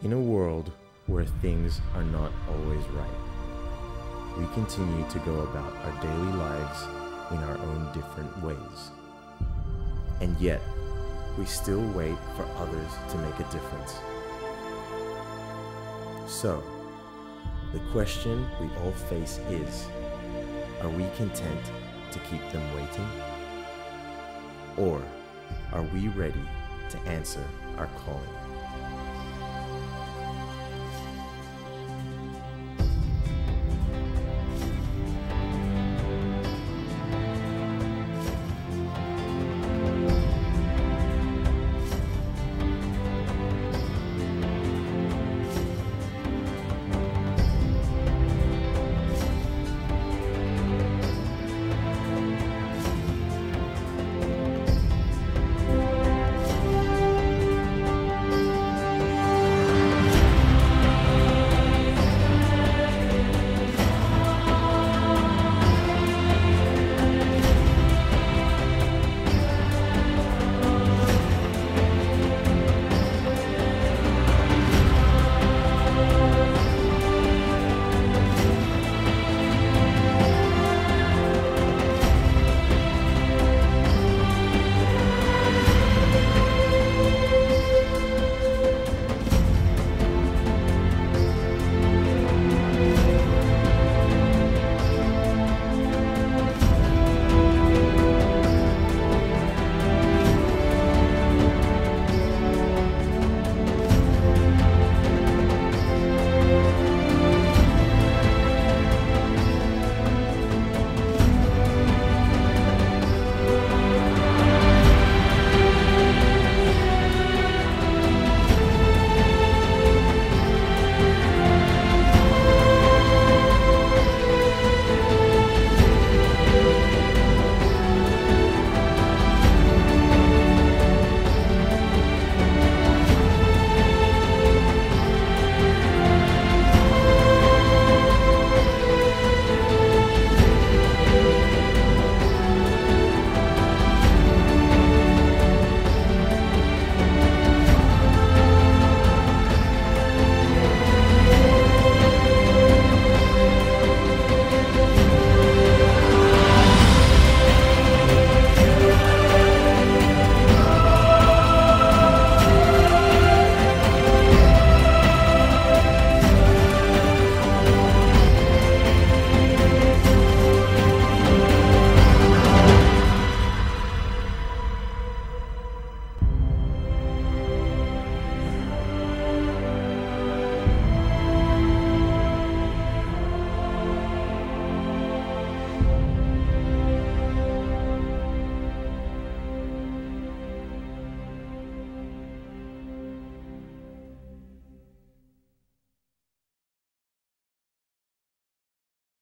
In a world where things are not always right, we continue to go about our daily lives in our own different ways. And yet, we still wait for others to make a difference. So, the question we all face is Are we content to keep them waiting? Or are we ready to answer our calling?